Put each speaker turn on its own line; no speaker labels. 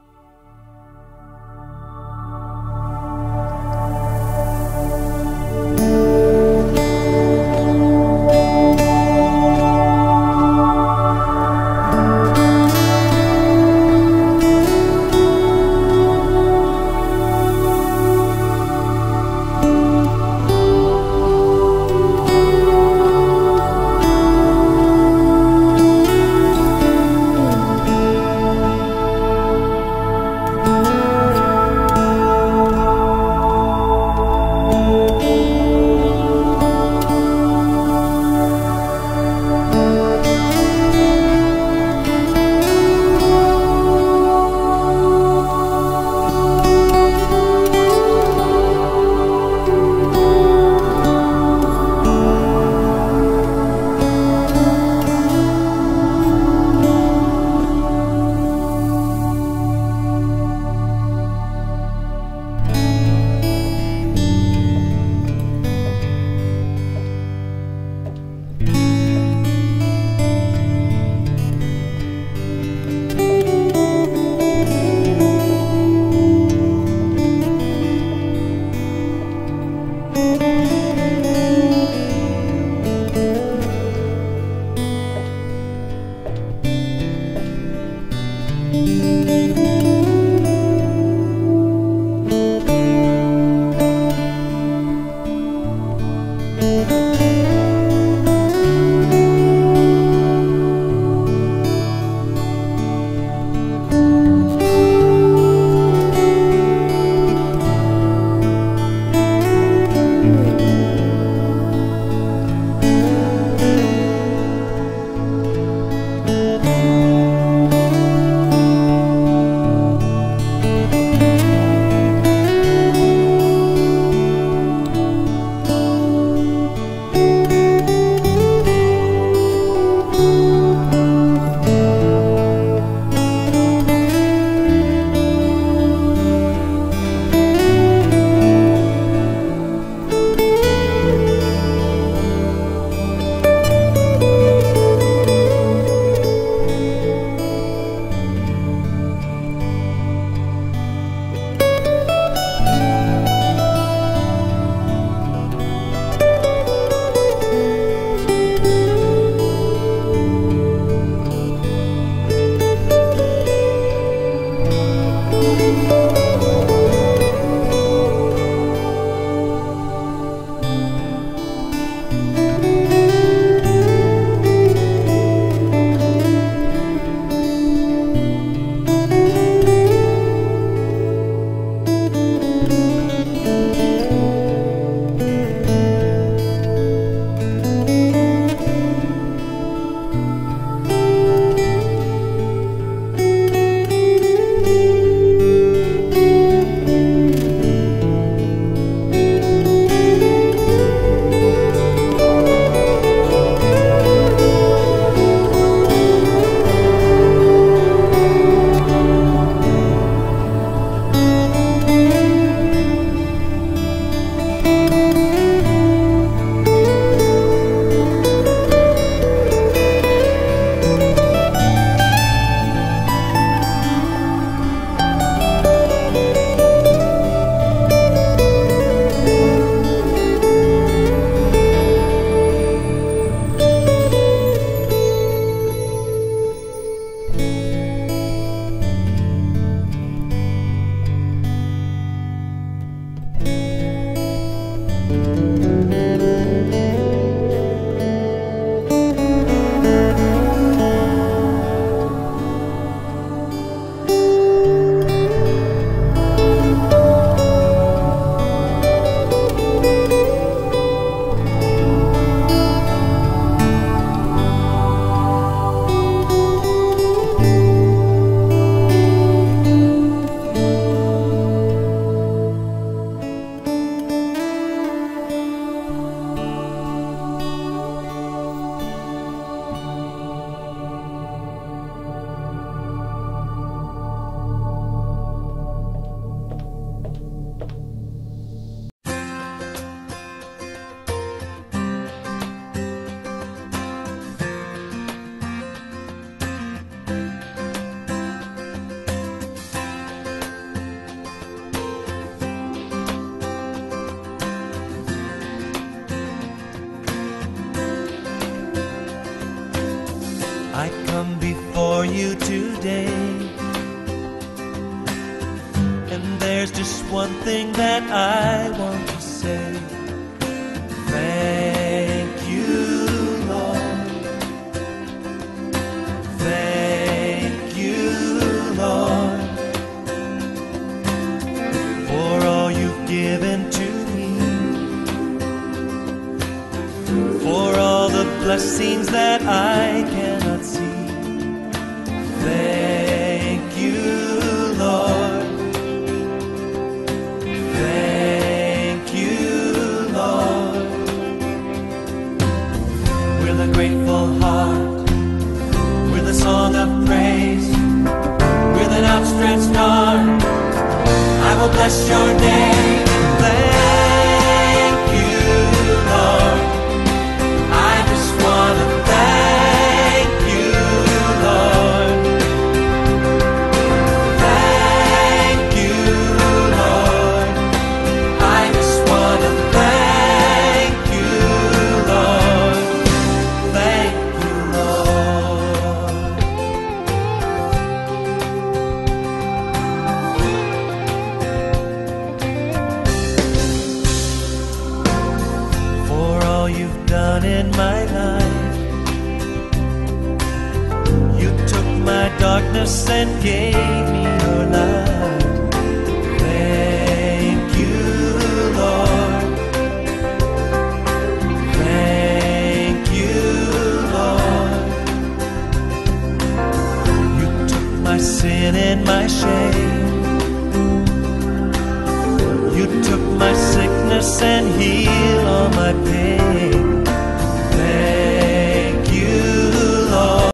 うん。Música you today. And there's just one thing that I want to say. Thank you, Lord. Thank you, Lord, for all you've given to me, for all the blessings that I cannot bless your name. Thank and gave me your light. Thank you, Lord. Thank you, Lord. You took my sin and my shame. You took my sickness and healed all my pain.